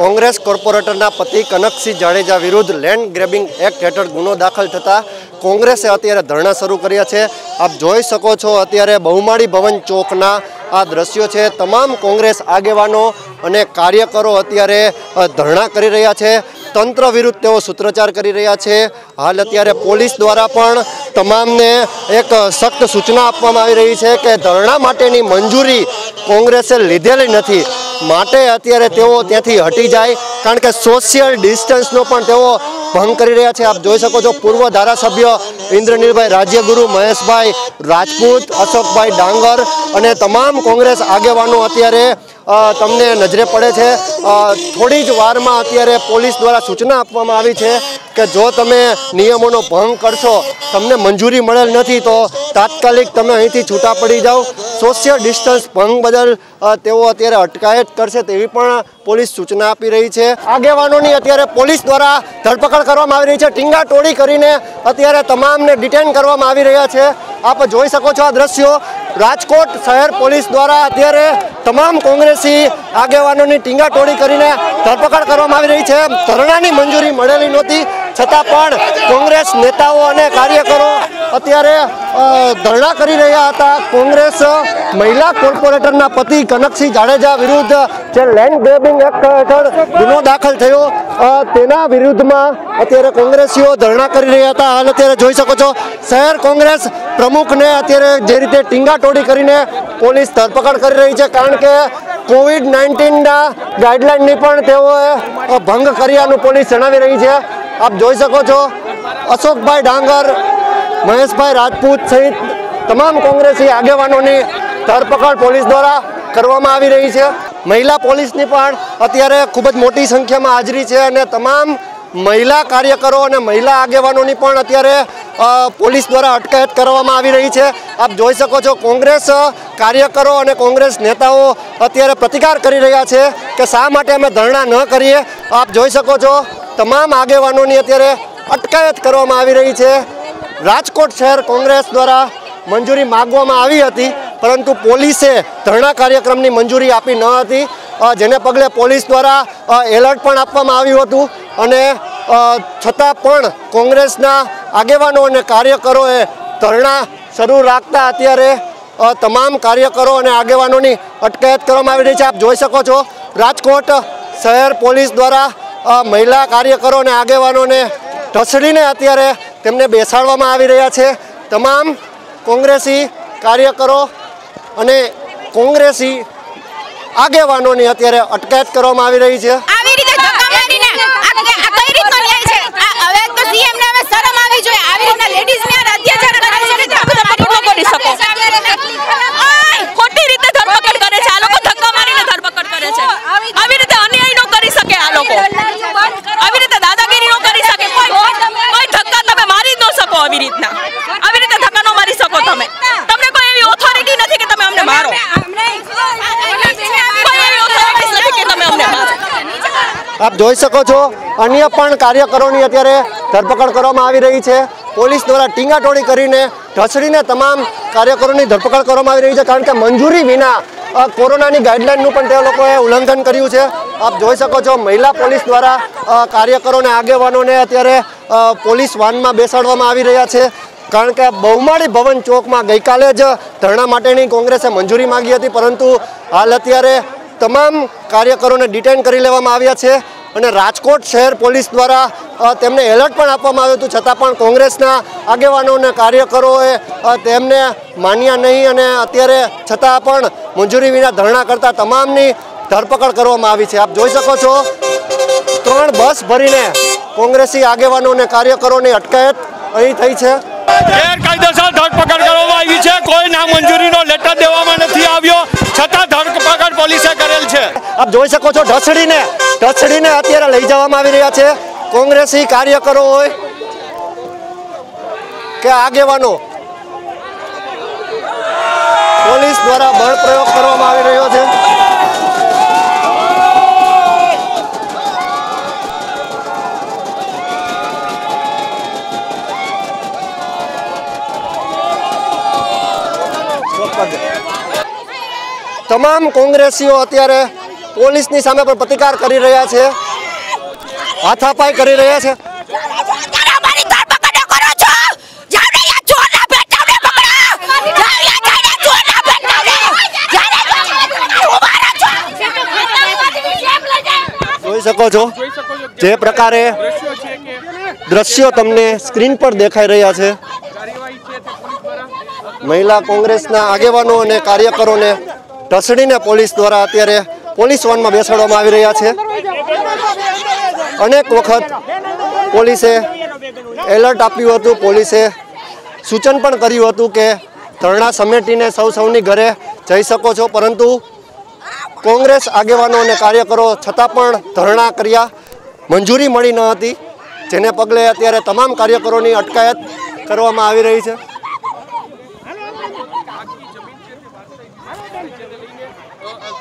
કોંગ્રેસ કોર્પોરેટરના પતિ કનકસિંહ જાડેજા વિરુદ્ધ land grabbing act હેઠળ ગુનો દાખલ થતા કોંગ્રેસે અત્યારે ધરણા શરૂ કર્યા છે. આપ જોઈ શકો છો અત્યારે બહુમાળી ભવન ચોકના આ દ્રશ્યો છે. તમામ કોંગ્રેસ આગેવાનો અને કાર્યકરો અત્યારે ધરણા કરી રહ્યા છે. તંત્ર વિરુદ્ધ તેઓ સૂત્રોચ્ચાર કરી રહ્યા છે. હાલ અત્યારે પોલીસ દ્વારા પણ તમામને એક સખ્ત સૂચના આપવામાં આવી રહી છે કે ધરણા માટેની મંજૂરી કોંગ્રેસે લીધેલી નથી. માટે અત્યારે તેઓ ત્યાંથી હટી જાય, કારણ કે સોશિયલ ડિસ્ટન્સનો પણ તેઓ ભંગ કરી રહ્યા છે. આપ જોઈ શકો છો પૂર્વ ધારાસભ્ય ઇન્દ્રનીલભાઈ રાજ્યગુરુ, મહેશભાઈ રાજપૂત, અશોકભાઈ ડાંગર અને તમામ કોંગ્રેસ આગેવાનો અત્યારે તમને નજરે પડે છે. થોડી જ વારમાં અત્યારે પોલીસ દ્વારા સૂચના આપવામાં આવી છે કે જો તમે નિયમોનો ભંગ કરશો, તમને મંજૂરી મળેલ નથી, તો તાત્કાલિક તમે અહીંથી છૂટા પડી જાઓ. સોશિયલ ડિસ્ટન્સ ભંગ બદલ તેઓ અત્યારે અટકાયત કરશે તેવી પણ પોલીસ સૂચના આપી રહી છે. આગેવાનોની અત્યારે પોલીસ દ્વારા ધરપકડ કરવામાં આવી રહી છે. ટીંગા ટોળી કરીને અત્યારે તમામને ડિટેન કરવામાં આવી રહ્યા છે. આપ જોઈ શકો છો આ દ્રશ્યો. રાજકોટ શહેર પોલીસ દ્વારા અત્યારે તમામ કોંગ્રેસી આગેવાનોની ટીંગા ટોળી કરીને ધરપકડ કરવામાં આવી રહી છે. ધરણાની મંજૂરી મળેલી નહોતી. છતાં પણ કોંગ્રેસ નેતાઓ અને કાર્યકરો અત્યારે ધરણા કરી રહ્યા હતા. કોંગ્રેસ મહિલા કોર્પોરેટરના પતિ કનકસિંહ જાડેજા વિરુદ્ધ જે લેન્ડ ગ્રેબિંગ એક્ટ હેઠળ ગુનો દાખલ થયો તેના વિરુદ્ધમાં અત્યારે કોંગ્રેસીઓ ધરણા કરી રહ્યા હતા. હાલ અત્યારે જોઈ શકો છો, શહેર કોંગ્રેસ પ્રમુખને અત્યારે જે રીતે ટીંગાટોડી કરીને પોલીસ ધરપકડ કરી રહી છે, કારણ કે કોવિડ નાઇન્ટીનના ગાઈડલાઇનની પણ તેઓએ ભંગ કર્યાનું પોલીસ જણાવી રહી છે. આપ જોઈ શકો છો, અશોકભાઈ ડાંગર, મહેશભાઈ રાજપૂત સહિત તમામ કોંગ્રેસી આગેવાનોની ધરપકડ પોલીસ દ્વારા કરવામાં આવી રહી છે. મહિલા પોલીસની પણ અત્યારે ખૂબ જ મોટી સંખ્યામાં હાજરી છે અને તમામ મહિલા કાર્યકરો અને મહિલા આગેવાનોની પણ અત્યારે પોલીસ દ્વારા અટકાયત કરવામાં આવી રહી છે. આપ જોઈ શકો છો કોંગ્રેસ કાર્યકરો અને કોંગ્રેસ નેતાઓ અત્યારે પ્રતિકાર કરી રહ્યા છે કે શા માટે અમે ધરણા ન કરીએ. આપ જોઈ શકો છો તમામ આગેવાનોની અત્યારે અટકાયત કરવામાં આવી રહી છે. રાજકોટ શહેર કોંગ્રેસ દ્વારા મંજૂરી માગવામાં આવી હતી, પરંતુ પોલીસે ધરણા કાર્યક્રમની મંજૂરી આપી ન હતી. જેને પગલે પોલીસ દ્વારા એલર્ટ પણ આપવામાં આવ્યું હતું અને છતાં પણ કોંગ્રેસના આગેવાનો અને કાર્યકરોએ ધરણા શરૂ રાખતા અત્યારે તમામ કાર્યકરો અને આગેવાનોની અટકાયત કરવામાં આવી રહી છે. આપ જોઈ શકો છો, રાજકોટ શહેર પોલીસ દ્વારા મહિલા કાર્યકરો અને આગેવાનોને ઢસડીને અત્યારે તેમને બેસાડવામાં આવી રહ્યા છે. તમામ કોંગ્રેસી કાર્યકરો અને કોંગ્રેસી આગેવાનોની અત્યારે અટકાયત કરવામાં આવી રહી છે આવી રીતે ધક્કા મારીને આ કે- આ કઈ રીતનો ન્યાય છે આ હવે તો સીએમ ને હવે શરમ આવી જોઈએ આવી રીતના લેડીઝ ને અત્યાચાર કરે છે. ને આ બધા કરી શકો. ખોટી રીતે ધરપકડ કરે છે. આ લોકો ધક્કા મારીને ધરપકડ કરે છે. આવી રીતે અન્યાય નો કરી શકે આ લોકો. આવી રીતે દાદાગીરી નો કરી શકે. કોઈ કોઈ ધક્કા તમે મારી ન શકો આવી રીતના. આવી રીતે ધક્કા નો મારી શકો તમે. તમને કોઈ એવી ઓથોરિટી નથી કે તમે અમને મારો. કોઈ એવી ઓથોરિટી નથી કે તમે અમને મારો. આપ જોઈ શકો છો અન્ય પણ કાર્યકરોની અત્યારે ધરપકડ કરવામાં આવી રહી છે. પોલીસ દ્વારા ટીંગાટોળી કરીને ઢસડીને તમામ કાર્યકરોની ધરપકડ કરવામાં આવી રહી છે. કારણ કે મંજૂરી વિના કોરોનાની ગાઈડલાઇનનું પણ તે લોકોએ ઉલ્લંઘન કર્યું છે. આપ જોઈ શકો છો, મહિલા પોલીસ દ્વારા કાર્યકરોને, આગેવાનોને અત્યારે પોલીસ વાનમાં બેસાડવામાં આવી રહ્યા છે. કારણ કે બહુમાળી ભવન ચોકમાં ગઈકાલે જ ધરણા માટેની કોંગ્રેસે મંજૂરી માંગી હતી, પરંતુ હાલ અત્યારે તમામ કાર્યકરોને ડિટેન કરી લેવામાં આવ્યા છે. અને રાજકોટ શહેર પોલીસ દ્વારા તેમને એલર્ટ પણ આપવામાં આવ્યું હતું. છતાં પણ કોંગ્રેસના આગેવાનો કાર્યકરોએ તેમને માન્યા નહીં અને અત્યારે છતાં પણ મંજૂરી વિના ધરણા કરતા તમામની ધરપકડ કરવામાં આવી છે. આપ જોઈ શકો છો, ત્રણ બસ ભરીને કોંગ્રેસી આગેવાનો અને કાર્યકરોની અટકાયત અહીં થઈ છે. ગેરકાયદેસર ધરપકડ આપ જોઈ શકો છો, ઢસડીને ઢસડીને અત્યારે લઈ જવામાં આવી રહ્યા છે. કોંગ્રેસી કાર્યકરો હોય કે આગેવાનો. પોલીસ દ્વારા બળ પ્રયોગ કરવામાં આવી રહ્યો છે તમામ કોંગ્રેસીઓ અત્યારે પોલીસની સામે પણ પ્રતિકાર કરી રહ્યા છે. હાથાપાઈ કરી રહ્યા છે. જોઈ શકો છો. જે પ્રકારે દ્રશ્યો તમને સ્ક્રીન પર દેખાઈ રહ્યા છે. મહિલા કોંગ્રેસના આગેવાનો અને કાર્યકરોને ઢસડીને પોલીસ દ્વારા અત્યારે પોલીસ વાનમાં બેસાડવામાં આવી રહ્યા છે. અનેક વખત પોલીસે એલર્ટ આપ્યું હતું. પોલીસે સૂચન પણ કર્યું હતું કે ધરણા સમેટીને સૌ સૌની ઘરે જઈ શકો છો. પરંતુ કોંગ્રેસ આગેવાનો અને કાર્યકરો છતાં પણ ધરણા કર્યા, મંજૂરી મળી ન હતી, જેને પગલે અત્યારે તમામ કાર્યકરોની અટકાયત કરવામાં આવી રહી છે.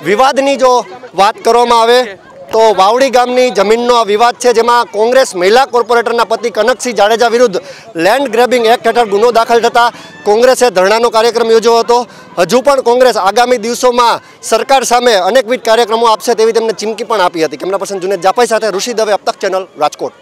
વિવાદની જો વાત કરવામાં આવે તો વાવડી ગામની જમીનનો આ વિવાદ છે, જેમાં કોંગ્રેસ મહિલા કોર્પોરેટરના પતિ કનકસિંહ જાડેજા વિરુદ્ધ લેન્ડ ગ્રેબિંગ એક્ટ હેઠળ ગુનો દાખલ થતાં કોંગ્રેસે ધરણાનો કાર્યક્રમ યોજ્યો હતો. હજુ પણ કોંગ્રેસ આગામી દિવસોમાં સરકાર સામે અનેકવિધ કાર્યક્રમો આપશે તેવી તેમને ચીમકી પણ આપી હતી. કેમેરા પર્સન જુનેદ જાપાઈ સાથે ઋષિ દવે અપતક ચેનલ રાજકોટ.